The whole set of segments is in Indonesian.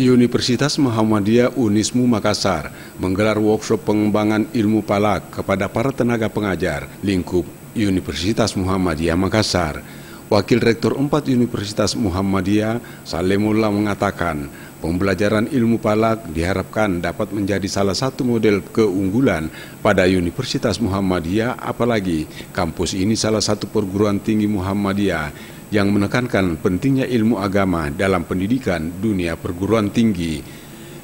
Universitas Muhammadiyah Unismu Makassar menggelar workshop pengembangan ilmu palak kepada para tenaga pengajar lingkup Universitas Muhammadiyah Makassar. Wakil Rektor 4 Universitas Muhammadiyah, Salemullah mengatakan, pembelajaran ilmu palak diharapkan dapat menjadi salah satu model keunggulan pada Universitas Muhammadiyah, apalagi kampus ini salah satu perguruan tinggi Muhammadiyah yang menekankan pentingnya ilmu agama dalam pendidikan dunia perguruan tinggi.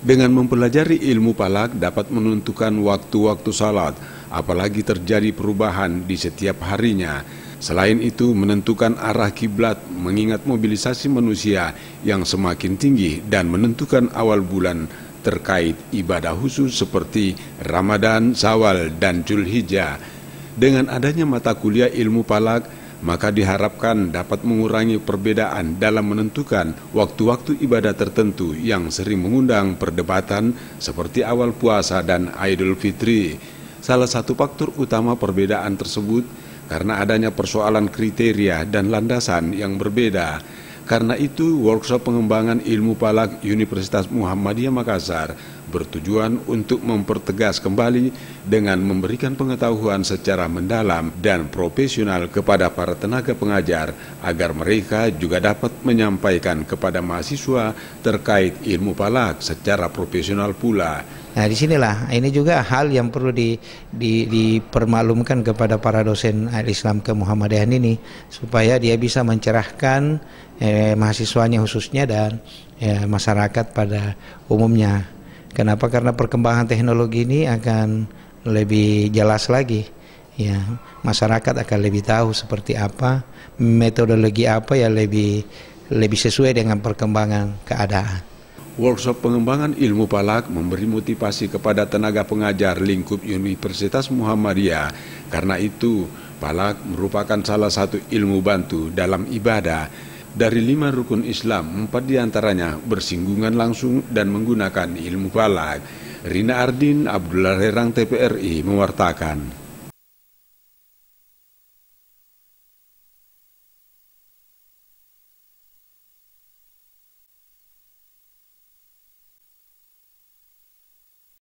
Dengan mempelajari ilmu palak dapat menentukan waktu-waktu salat, apalagi terjadi perubahan di setiap harinya Selain itu, menentukan arah kiblat mengingat mobilisasi manusia yang semakin tinggi dan menentukan awal bulan terkait ibadah khusus seperti Ramadan, Sawal, dan Julhijjah. Dengan adanya mata kuliah ilmu palak, maka diharapkan dapat mengurangi perbedaan dalam menentukan waktu-waktu ibadah tertentu yang sering mengundang perdebatan seperti awal puasa dan Idul Fitri. Salah satu faktor utama perbedaan tersebut karena adanya persoalan kriteria dan landasan yang berbeda. Karena itu, workshop pengembangan ilmu palak Universitas Muhammadiyah Makassar bertujuan untuk mempertegas kembali dengan memberikan pengetahuan secara mendalam dan profesional kepada para tenaga pengajar agar mereka juga dapat menyampaikan kepada mahasiswa terkait ilmu palak secara profesional pula. Nah di sinilah ini juga hal yang perlu di, di, dipermalumkan kepada para dosen Islam ke Muhammadiyah ini supaya dia bisa mencerahkan eh, mahasiswanya khususnya dan eh, masyarakat pada umumnya. Kenapa? Karena perkembangan teknologi ini akan lebih jelas lagi. Ya, masyarakat akan lebih tahu seperti apa metodologi apa yang lebih lebih sesuai dengan perkembangan keadaan. Workshop pengembangan ilmu palak memberi motivasi kepada tenaga pengajar lingkup Universitas Muhammadiyah. Karena itu, palak merupakan salah satu ilmu bantu dalam ibadah. Dari lima rukun Islam, empat di antaranya bersinggungan langsung dan menggunakan ilmu palak. Rina Ardin, Abdullah Herang TPRI mewartakan.